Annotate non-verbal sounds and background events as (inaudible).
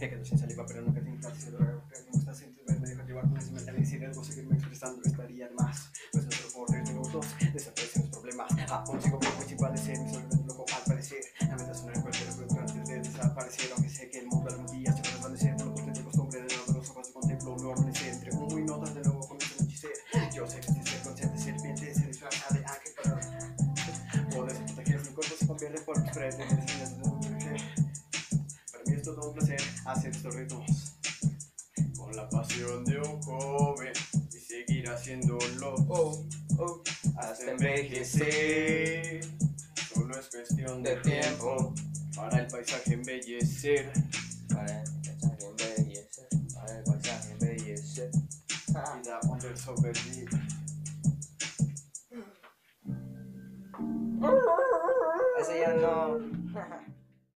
me quedo sin saliva, pero nunca se hago, que me gusta sentir, me dejo llevar ese mental y decir algo, seguirme expresando, estaría más, pues por tres minutos, desaparecen los problemas, aún sigo vivo sin padecer, mi soledad loco al parecer, la meta es una cualquier pero antes de desaparecer, aunque sé que el mundo algún día se va a desvanecer, no lo puse de costumbre, de nuevo los ojos contemplo un amanecer, entre humo y notas de nuevo comienza a anochecer, yo sé que sin ser consciente, serpiente se disfraza de ángel para poder proteger, mi cuerpo se convierte en polvo, todo un placer hacer estos ritmos, con la pasión de un joven, y seguir haciéndolo, Oh, oh. hasta envejecer. Solo es cuestión de tiempo para el paisaje embellecer. Para el paisaje embellecer. Para el paisaje embellecer. Ah. Vida under sobrevivir. Ese ya no. (laughs)